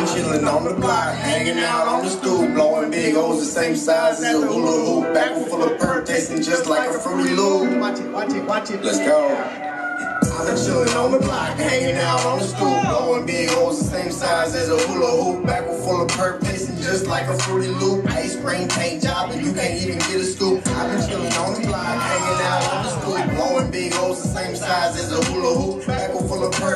I'm chillin' on the block, hanging out on the stoop, blowing big O's the same size as a hula hoop, back full of perk, tasting just like a fruity loop. Watch it, watch it, watch it. Let's go. I'm been chillin' on the block, hanging out on the stoop, blowing big O's the same size as a hula hoop, back full of perk, tasting just like a fruity loop. Ice cream paint job, and you can't even get a scoop.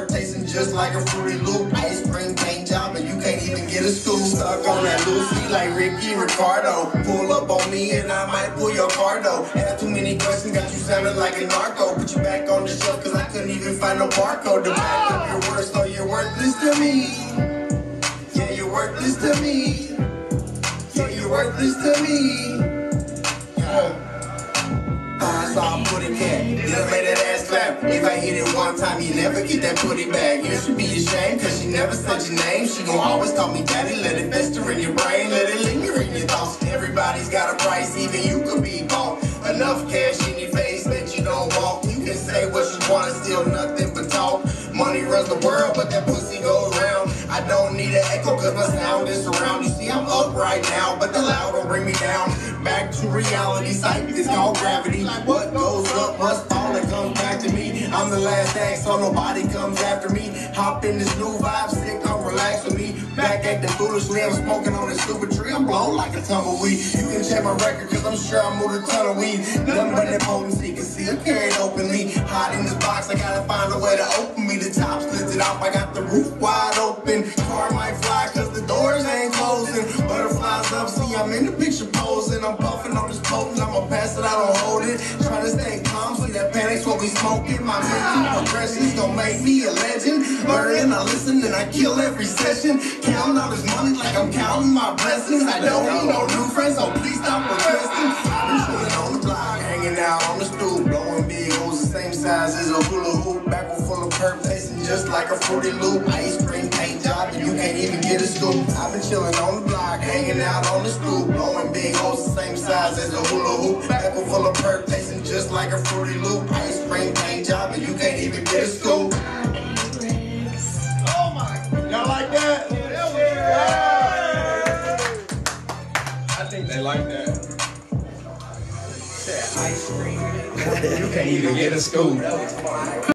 Tasting just like a fruity loop. Ice cream paint job, and you can't even get a scoop. Stuck on that Lucy like Ricky Ricardo. Pull up on me and I might pull your car though. Ask too many questions, got you sounding like a narco. Put you back on the shelf cause I couldn't even find no barcode to back up your words, so you're worthless to me. Yeah, you're worthless to me. Yeah, you're worthless to me. Yeah. I saw cat, just made If I hit it one time, you never get that booty back. You should be ashamed, cause she never said your name. She gon' always call me daddy, let it fester in your brain, let it linger in your thoughts. Everybody's got a price, even you could be bought. Enough cash in your face that you don't walk. You can say what you want, still nothing but talk. Money runs the world, but that pussy. Don't an echo, cause my sound is around. You see, I'm up right now, but the loud will bring me down. Back to reality, sight is called gravity. Like what goes up must fall and come back to me. I'm the last act, so nobody comes after me. Hop in this new vibe, sick, come relax with me. Back at acting foolishly, I'm smoking on this stupid tree. I'm blown like a tumbleweed. You can check my record, cause I'm sure I moved a ton of weed. Nothing but that potency, can see I carry it openly. Hot in this box, I gotta find a way to open me. The top's lifted off, I got the roof wide open. Car might fly, cause the doors ain't closing. Butterflies up, see I'm in the picture posing. I'm puffing on this potent, I'ma pass it, I don't hold it. Trying to stay calm, see that panic's what we smoking. My mental progression's gonna make me a legend. Learning, I listen, and I kill every session. Counting all this money like I'm counting my blessings. I don't need no new friends, so please stop requesting. Chilling on the block, hanging out on the stoop, blowing big holes the same size as a hula hoop. Back full of perp, tasting just like a fruity loop. Ice cream I've chilling on the block, hanging out on the stoop, blowing big holes the same size as a hula hoop. Back full of perp, tasting just like a fruity loop. Ice cream paint job, and you can't even get a scoop. Oh my. Y'all like that? I think they like that. You can't even get a scoop.